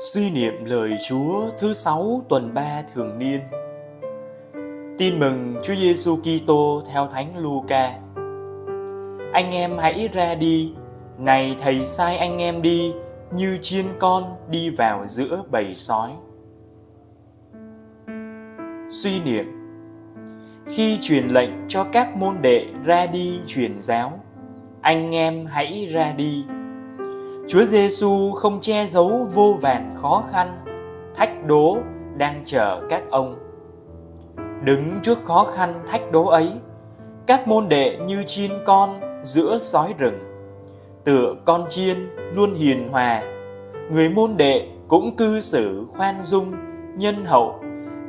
Suy niệm lời Chúa thứ sáu tuần ba thường niên. Tin mừng Chúa Giêsu Kitô theo Thánh Luca. Anh em hãy ra đi, này thầy sai anh em đi như chiên con đi vào giữa bầy sói. Suy niệm Khi truyền lệnh cho các môn đệ ra đi truyền giáo, anh em hãy ra đi Chúa Giêsu không che giấu vô vàn khó khăn, thách đố đang chờ các ông. Đứng trước khó khăn thách đố ấy, các môn đệ như chiên con giữa sói rừng. Tựa con chiên luôn hiền hòa, người môn đệ cũng cư xử khoan dung, nhân hậu,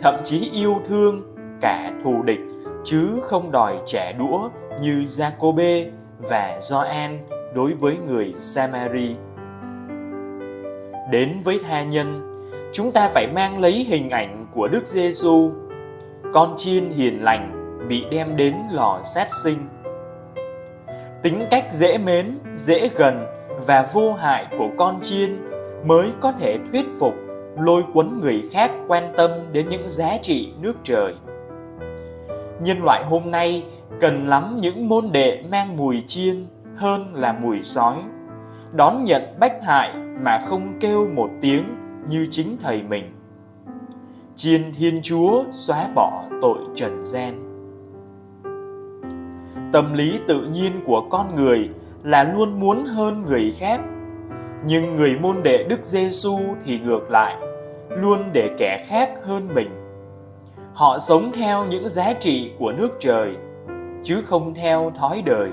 thậm chí yêu thương cả thù địch chứ không đòi trẻ đũa như Jacobe và Gioan đối với người Samari đến với tha nhân, chúng ta phải mang lấy hình ảnh của Đức Giêsu, con chiên hiền lành bị đem đến lò sát sinh. Tính cách dễ mến, dễ gần và vô hại của con chiên mới có thể thuyết phục lôi cuốn người khác quan tâm đến những giá trị nước trời. Nhân loại hôm nay cần lắm những môn đệ mang mùi chiên hơn là mùi sói đón nhận bách hại mà không kêu một tiếng như chính thầy mình. Chiên Thiên Chúa xóa bỏ tội trần gian. Tâm lý tự nhiên của con người là luôn muốn hơn người khác, nhưng người môn đệ Đức Giêsu thì ngược lại, luôn để kẻ khác hơn mình. Họ sống theo những giá trị của nước trời, chứ không theo thói đời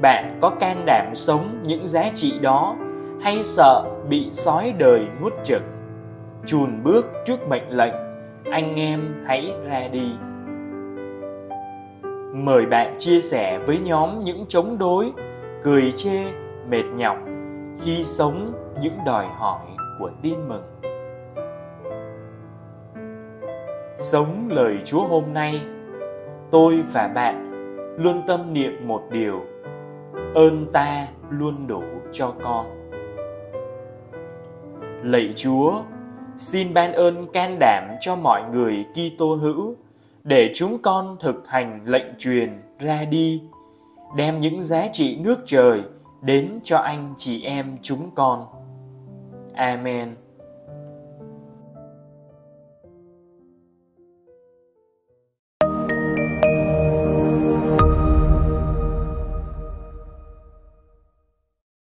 bạn có can đảm sống những giá trị đó hay sợ bị sói đời nuốt chửng? Chùn bước trước mệnh lệnh, anh em hãy ra đi. Mời bạn chia sẻ với nhóm những chống đối, cười chê, mệt nhọc khi sống những đòi hỏi của tin mừng. Sống lời chúa hôm nay, tôi và bạn luôn tâm niệm một điều ơn ta luôn đủ cho con. Lạy chúa, xin ban ơn can đảm cho mọi người Kitô hữu, để chúng con thực hành lệnh truyền ra đi, đem những giá trị nước trời đến cho anh chị em chúng con. Amen.